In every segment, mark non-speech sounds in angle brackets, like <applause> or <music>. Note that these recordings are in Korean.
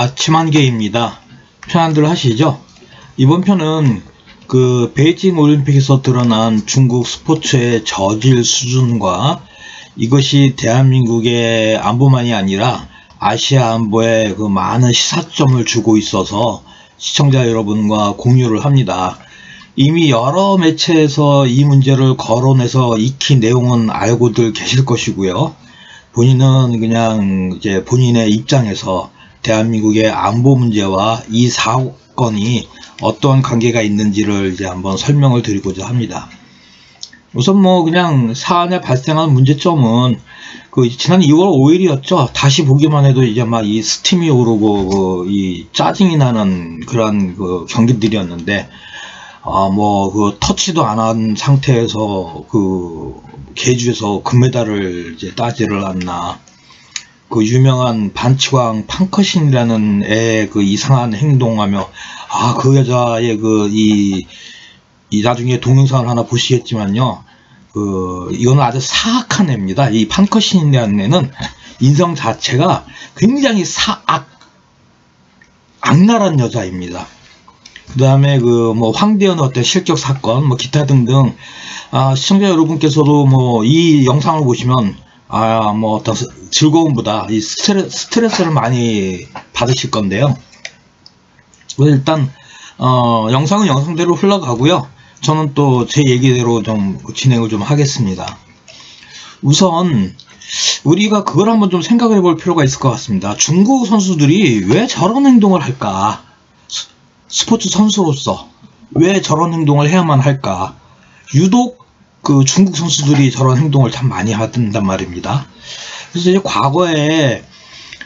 아침 한개입니다. 편안들 하시죠? 이번 편은 그 베이징 올림픽에서 드러난 중국 스포츠의 저질 수준과 이것이 대한민국의 안보만이 아니라 아시아 안보에 그 많은 시사점을 주고 있어서 시청자 여러분과 공유를 합니다. 이미 여러 매체에서 이 문제를 거론해서 익힌 내용은 알고들 계실 것이고요. 본인은 그냥 이제 본인의 입장에서 대한민국의 안보 문제와 이 사건이 어떤 관계가 있는지를 이제 한번 설명을 드리고자 합니다. 우선 뭐 그냥 사안에 발생한 문제점은 그 지난 2월 5일이었죠. 다시 보기만 해도 이제 막 이 스팀이 오르고 그 이 짜증이 나는 그런 그 경기들이었는데 아 뭐 그 터치도 안 한 상태에서 그 계주에서 금메달을 이제 따지를 않나 그 유명한 반치광 팡커신이라는 애의 그 이상한 행동하며 아 그 여자의 그이 이 나중에 동영상을 하나 보시겠지만요. 그 이거는 아주 사악한 애입니다. 이 팡커신이라는 애는 인성 자체가 굉장히 사악 악랄한 여자입니다. 그 다음에 그 뭐 황대현 어떤 실격 사건 뭐 기타 등등. 아 시청자 여러분께서도 뭐 이 영상을 보시면 아, 뭐 어떤 즐거움보다 이 스트레, 스트레스를 많이 받으실 건데요. 일단 어, 영상은 영상대로 흘러가고요. 저는 또 제 얘기대로 좀 진행을 좀 하겠습니다. 우선 우리가 그걸 한번 좀 생각을 해볼 필요가 있을 것 같습니다. 중국 선수들이 왜 저런 행동을 할까? 스포츠 선수로서 왜 저런 행동을 해야만 할까? 유독 그 중국 선수들이 저런 행동을 참 많이 하던단 말입니다. 그래서 이제 과거에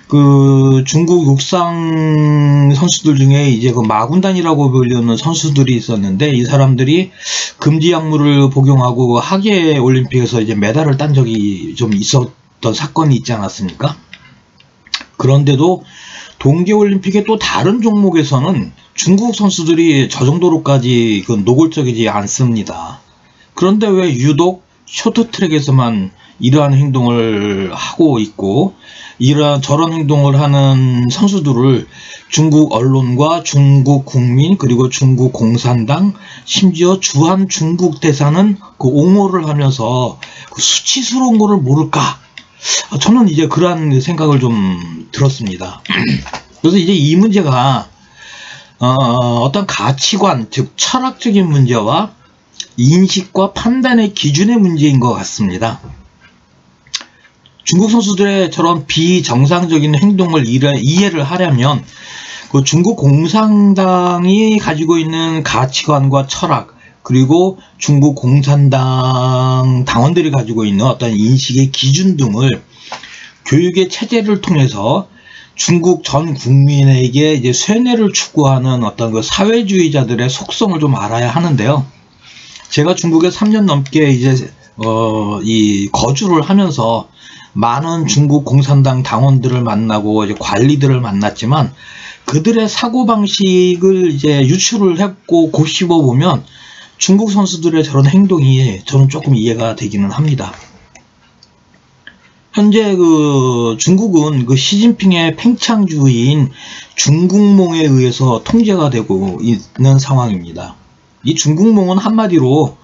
그 중국 육상 선수들 중에 이제 그 마군단이라고 불리는 선수들이 있었는데 이 사람들이 금지 약물을 복용하고 하계 올림픽에서 이제 메달을 딴 적이 좀 있었던 사건이 있지 않았습니까? 그런데도 동계 올림픽의 또 다른 종목에서는 중국 선수들이 저 정도로까지 그 노골적이지 않습니다. 그런데 왜 유독 쇼트트랙에서만 이러한 행동을 하고 있고 이러한 저런 행동을 하는 선수들을 중국 언론과 중국 국민 그리고 중국 공산당 심지어 주한 중국 대사는 그 옹호를 하면서 그 수치스러운 거를 모를까 저는 이제 그러한 생각을 좀 들었습니다. <clears throat> 그래서 이제 이 문제가 어, 떤 가치관 즉 철학적인 문제와 인식과 판단의 기준의 문제인 것 같습니다. 중국 선수들의 저런 비정상적인 행동을 이해를 하려면 그 중국 공산당이 가지고 있는 가치관과 철학 그리고 중국 공산당 당원들이 가지고 있는 어떤 인식의 기준 등을 교육의 체제를 통해서 중국 전 국민에게 이제 쇠뇌를 추구하는 어떤 그 사회주의자들의 속성을 좀 알아야 하는데요. 제가 중국에 3년 넘게 이제 어, 이 거주를 하면서 많은 중국 공산당 당원들을 만나고 이제 관리들을 만났지만 그들의 사고 방식을 이제 유출을 했고 곱씹어 보면 중국 선수들의 저런 행동이 저는 조금 이해가 되기는 합니다. 현재 그 중국은 그 시진핑의 팽창주의인 중국몽에 의해서 통제가 되고 있는 상황입니다. 이 중국몽은 한마디로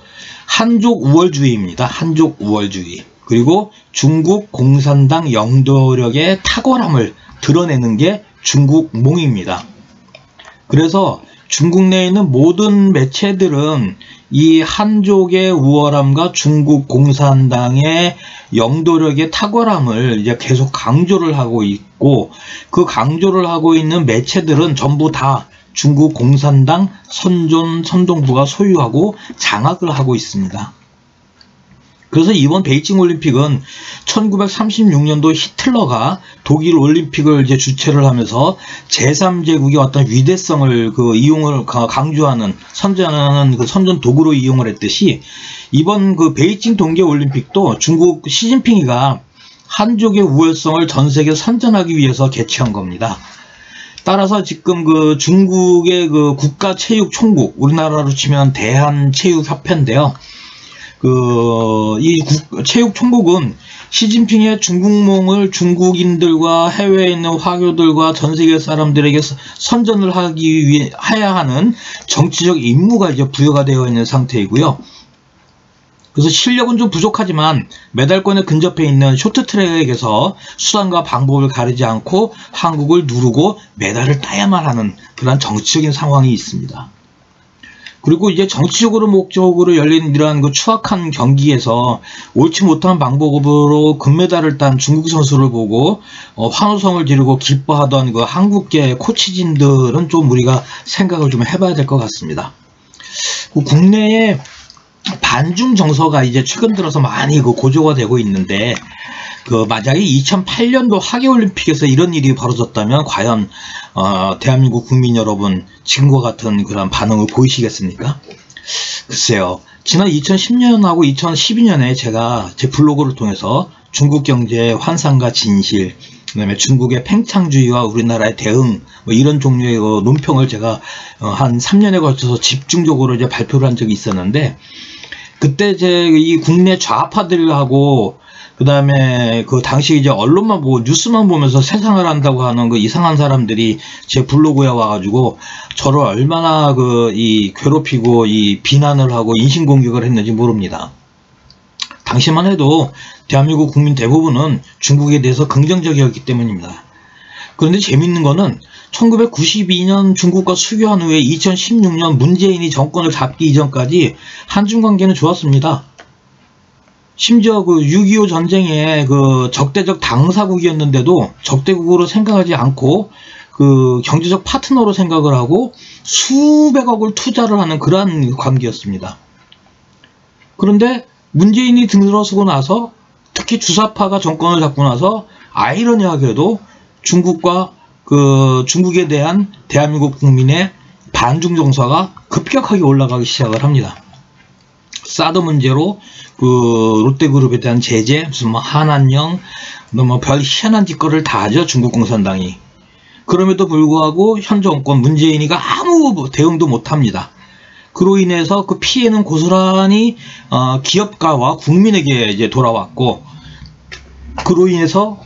한족 우월주의입니다. 한족 우월주의. 그리고 중국 공산당 영도력의 탁월함을 드러내는 게 중국몽입니다. 그래서 중국 내에 있는 모든 매체들은 이 한족의 우월함과 중국 공산당의 영도력의 탁월함을 이제 계속 강조를 하고 있고 그 강조를 하고 있는 매체들은 전부 다 중국 공산당 선존 선동부가 소유하고 장악을 하고 있습니다. 그래서 이번 베이징 올림픽은 1936년도 히틀러가 독일 올림픽을 이제 주최를 하면서 제3제국의 어떤 위대성을 그 이용을 강조하는 선전하는 그 선전 도구로 이용을 했듯이 이번 그 베이징 동계 올림픽도 중국 시진핑이가 한족의 우월성을 전 세계 선전하기 위해서 개최한 겁니다. 따라서 지금 그 중국의 그 국가체육총국, 우리나라로 치면 대한체육협회인데요. 그, 이 체육 총국은 시진핑의 중국몽을 중국인들과 해외에 있는 화교들과 전 세계 사람들에게 선전을 하기 위해 해야 하는 정치적 임무가 이제 부여가 되어 있는 상태이고요. 그래서 실력은 좀 부족하지만 메달권에 근접해 있는 쇼트트랙에서 수단과 방법을 가리지 않고 한국을 누르고 메달을 따야만 하는 그런 정치적인 상황이 있습니다. 그리고 이제 정치적으로 목적으로 열린 이러한 그 추악한 경기에서 옳지 못한 방법으로 금메달을 딴 중국 선수를 보고 어, 환호성을 지르고 기뻐하던 그 한국계 코치진들은 좀 우리가 생각을 좀 해봐야 될 것 같습니다. 그 국내에 반중 정서가 이제 최근 들어서 많이 그 고조가 되고 있는데 그 만약에 2008년도 하계올림픽에서 이런 일이 벌어졌다면 과연 어, 대한민국 국민 여러분 지금과 같은 그런 반응을 보이시겠습니까? 글쎄요. 지난 2010년하고 2012년에 제가 제 블로그를 통해서 중국 경제의 환상과 진실, 그다음에 중국의 팽창주의와 우리나라의 대응 뭐 이런 종류의 그 논평을 제가 어, 한 3년에 걸쳐서 집중적으로 이제 발표를 한 적이 있었는데 그때 제 이 국내 좌파들하고 그 다음에 그 당시 이제 언론만 보고 뉴스만 보면서 세상을 한다고 하는 그 이상한 사람들이 제 블로그에 와가지고 저를 얼마나 그 이 괴롭히고 이 비난을 하고 인신공격을 했는지 모릅니다. 당시만 해도 대한민국 국민 대부분은 중국에 대해서 긍정적이었기 때문입니다. 그런데 재밌는 거는 1992년 중국과 수교한 후에 2016년 문재인이 정권을 잡기 이전까지 한중 관계는 좋았습니다. 심지어 그 6.25 전쟁에 그 적대적 당사국이었는데도 적대국으로 생각하지 않고 그 경제적 파트너로 생각을 하고 수백억을 투자를 하는 그러한 관계였습니다. 그런데 문재인이 들어서고 나서 특히 주사파가 정권을 잡고 나서 아이러니하게도 중국과 그 중국에 대한 대한민국 국민의 반중 정서가 급격하게 올라가기 시작을 합니다. 사드 문제로 그 롯데그룹에 대한 제재, 무슨 뭐 한한령, 뭐별 희한한 짓거리를 다 하죠 중국 공산당이. 그럼에도 불구하고 현 정권 문재인이가 아무 대응도 못합니다. 그로 인해서 그 피해는 고스란히 어, 기업가와 국민에게 이제 돌아왔고 그로 인해서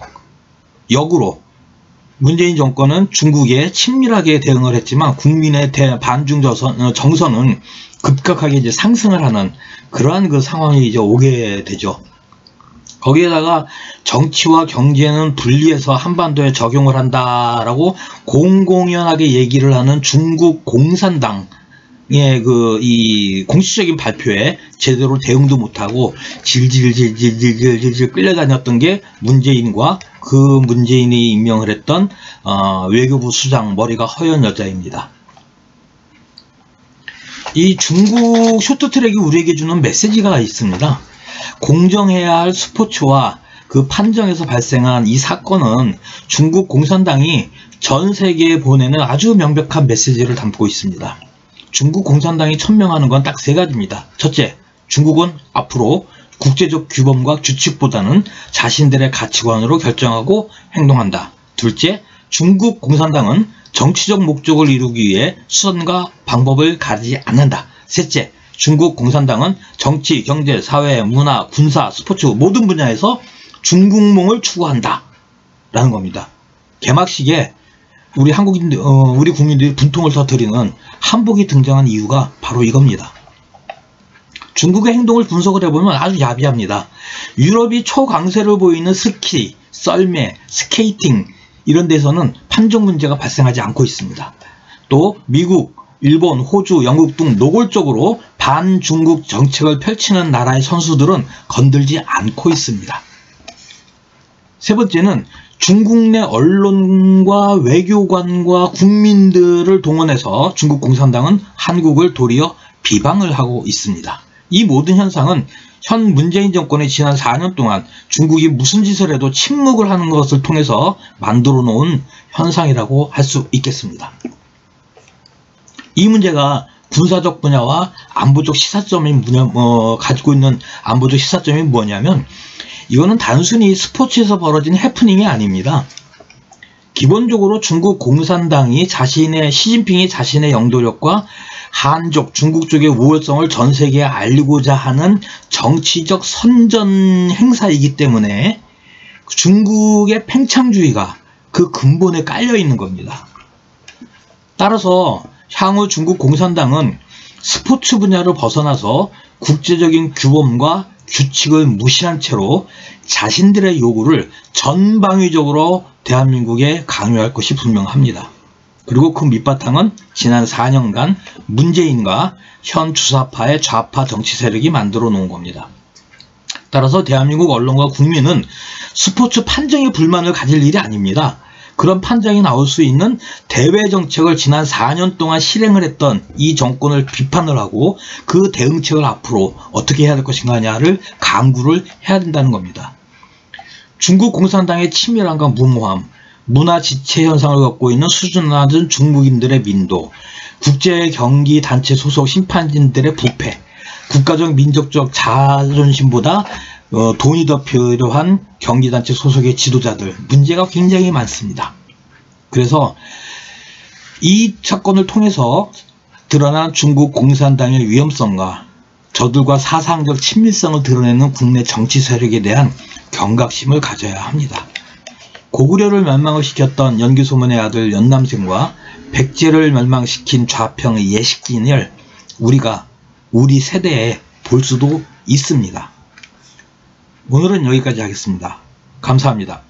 역으로 문재인 정권은 중국에 친밀하게 대응을 했지만 국민의 대 반중 어, 정서는 급격하게 이제 상승을 하는 그러한 그 상황이 이제 오게 되죠. 거기에다가 정치와 경제는 분리해서 한반도에 적용을 한다라고 공공연하게 얘기를 하는 중국 공산당 그이 공식적인 발표에 제대로 대응도 못하고 질질질질질질질 끌려다녔던 게 문재인과 그 문재인이 임명을 했던 어, 외교부 수장 머리가 허연 여자입니다. 이 중국 쇼트트랙이 우리에게 주는 메시지가 있습니다. 공정해야 할 스포츠와 그 판정에서 발생한 이 사건은 중국 공산당이 전 세계에 보내는 아주 명백한 메시지를 담고 있습니다. 중국 공산당이 천명하는 건 딱 세 가지입니다. 첫째, 중국은 앞으로 국제적 규범과 규칙보다는 자신들의 가치관으로 결정하고 행동한다. 둘째, 중국 공산당은 정치적 목적을 이루기 위해 수단과 방법을 가리지 않는다. 셋째, 중국 공산당은 정치, 경제, 사회, 문화, 군사, 스포츠 모든 분야에서 중국몽을 추구한다. 라는 겁니다. 개막식에 우리 한국인, 어, 우리 국민들이 분통을 터뜨리는 한복이 등장한 이유가 바로 이겁니다. 중국의 행동을 분석을 해보면 아주 야비합니다. 유럽이 초강세를 보이는 스키, 썰매, 스케이팅, 이런 데서는 판정 문제가 발생하지 않고 있습니다. 또 미국, 일본, 호주, 영국 등 노골적으로 반중국 정책을 펼치는 나라의 선수들은 건들지 않고 있습니다. 세 번째는 중국 내 언론과 외교관과 국민들을 동원해서 중국 공산당은 한국을 도리어 비방을 하고 있습니다. 이 모든 현상은 현 문재인 정권의 지난 4년 동안 중국이 무슨 짓을 해도 침묵을 하는 것을 통해서 만들어 놓은 현상이라고 할 수 있겠습니다. 이 문제가 군사적 분야와 안보적 시사점이 뭐냐, 어, 가지고 있는 안보적 시사점이 뭐냐면 이거는 단순히 스포츠에서 벌어진 해프닝이 아닙니다. 기본적으로 중국 공산당이 자신의 시진핑이 자신의 영도력과 한족 중국 쪽의 우월성을 전 세계에 알리고자 하는 정치적 선전 행사이기 때문에 중국의 팽창주의가 그 근본에 깔려 있는 겁니다. 따라서 향후 중국 공산당은 스포츠 분야를 벗어나서 국제적인 규범과 규칙을 무시한 채로 자신들의 요구를 전방위적으로 대한민국에 강요할 것이 분명합니다. 그리고 그 밑바탕은 지난 4년간 문재인과 현 주사파의 좌파 정치 세력이 만들어 놓은 겁니다. 따라서 대한민국 언론과 국민은 스포츠 판정에 불만을 가질 일이 아닙니다. 그런 판정이 나올 수 있는 대외 정책을 지난 4년 동안 실행을 했던 이 정권을 비판을 하고 그 대응책을 앞으로 어떻게 해야 될 것인가를 강구를 해야 된다는 겁니다. 중국 공산당의 치밀함과 무모함, 문화 지체 현상을 갖고 있는 수준 낮은 중국인들의 민도, 국제 경기 단체 소속 심판진들의 부패, 국가적 민족적 자존심보다 어, 돈이 더 필요한 경기단체 소속의 지도자들 문제가 굉장히 많습니다. 그래서 이 사건을 통해서 드러난 중국 공산당의 위험성과 저들과 사상적 친밀성을 드러내는 국내 정치 세력에 대한 경각심을 가져야 합니다. 고구려를 멸망을 시켰던 연기소문의 아들 연남생과 백제를 멸망시킨 좌평의 예식진을 우리가 우리 세대에 볼 수도 있습니다. 오늘은 여기까지 하겠습니다. 감사합니다.